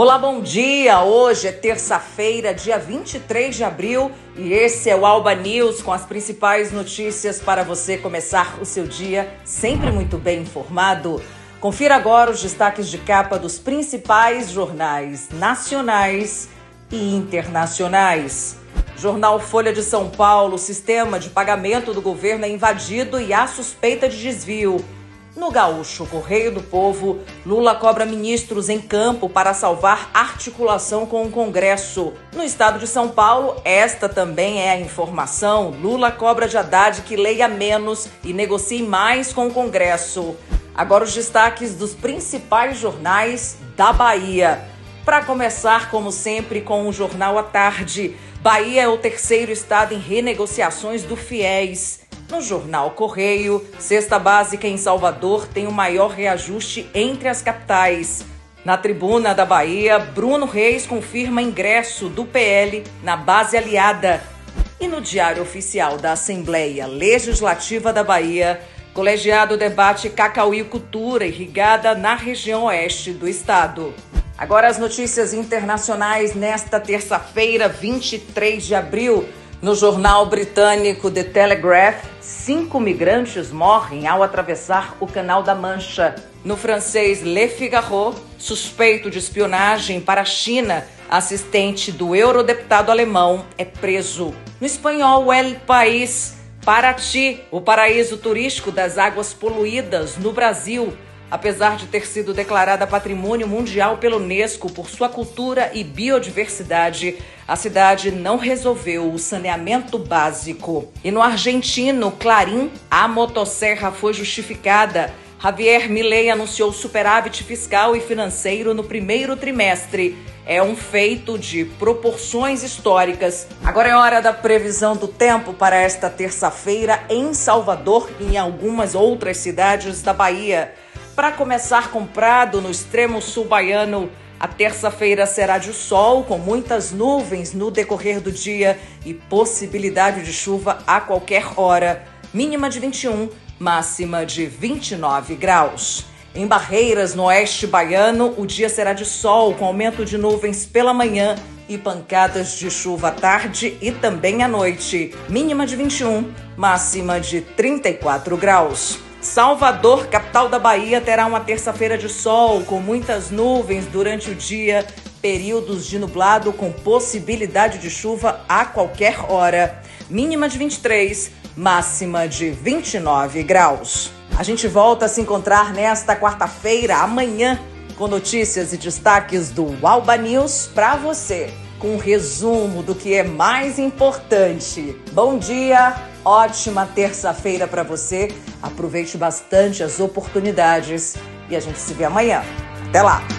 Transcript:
Olá, bom dia! Hoje é terça-feira, dia 23 de abril, e esse é o Alba News com as principais notícias para você começar o seu dia sempre muito bem informado. Confira agora os destaques de capa dos principais jornais nacionais e internacionais. Jornal Folha de São Paulo: sistema de pagamento do governo é invadido e há suspeita de desvio. No Gaúcho Correio do Povo, Lula cobra ministros em campo para salvar articulação com o Congresso. No estado de São Paulo, esta também é a informação. Lula cobra de Haddad que leia menos e negocie mais com o Congresso. Agora os destaques dos principais jornais da Bahia. Para começar, como sempre, com o Jornal à Tarde. Bahia é o terceiro estado em renegociações do FIES. No jornal Correio, cesta básica em Salvador tem o maior reajuste entre as capitais. Na tribuna da Bahia, Bruno Reis confirma ingresso do PL na base aliada. E no Diário Oficial da Assembleia Legislativa da Bahia, colegiado debate cacauicultura irrigada na região oeste do estado. Agora as notícias internacionais nesta terça-feira, 23 de abril. No jornal britânico The Telegraph, cinco migrantes morrem ao atravessar o Canal da Mancha. No francês Le Figaro, suspeito de espionagem para a China, assistente do eurodeputado alemão é preso. No espanhol El País, Paraty, o paraíso turístico das águas poluídas no Brasil, Apesar de ter sido declarada Patrimônio Mundial pela Unesco por sua cultura e biodiversidade, a cidade não resolveu o saneamento básico. E no argentino Clarim, a motosserra foi justificada. Javier Milei anunciou superávit fiscal e financeiro no primeiro trimestre. É um feito de proporções históricas. Agora é hora da previsão do tempo para esta terça-feira em Salvador e em algumas outras cidades da Bahia. Para começar comprado no extremo sul baiano, a terça-feira será de sol, com muitas nuvens no decorrer do dia e possibilidade de chuva a qualquer hora. Mínima de 21, máxima de 29 graus. Em Barreiras, no oeste baiano, o dia será de sol, com aumento de nuvens pela manhã e pancadas de chuva à tarde e também à noite. Mínima de 21, máxima de 34 graus. Salvador, capital da Bahia, terá uma terça-feira de sol com muitas nuvens durante o dia, períodos de nublado com possibilidade de chuva a qualquer hora. Mínima de 23, máxima de 29 graus. A gente volta a se encontrar nesta quarta-feira, amanhã, com notícias e destaques do Alba News para você, com um resumo do que é mais importante. Bom dia! Ótima terça-feira para você. Aproveite bastante as oportunidades e a gente se vê amanhã. Até lá!